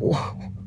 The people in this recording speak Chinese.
我。